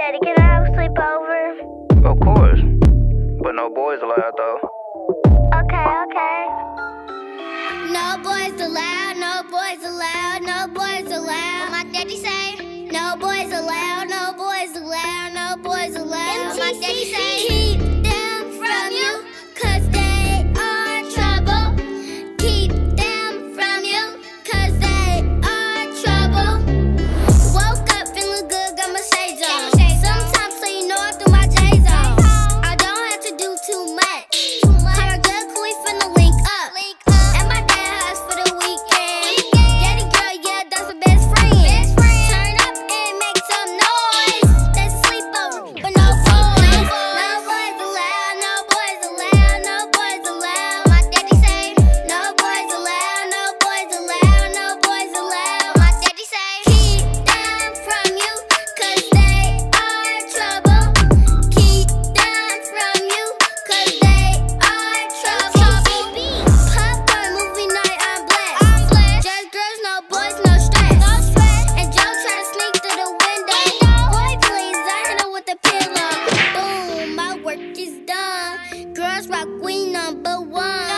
Daddy, can I have sleepover? Of course. But no boys allowed, though. Okay, okay. No boys allowed, no boys allowed, no boys allowed. My daddy say, no boys allowed, no boys allowed, no boys allowed. My daddy say, we number one.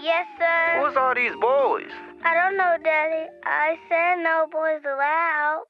Yes, sir. What's all these boys? I don't know, Daddy. I said no boys allowed.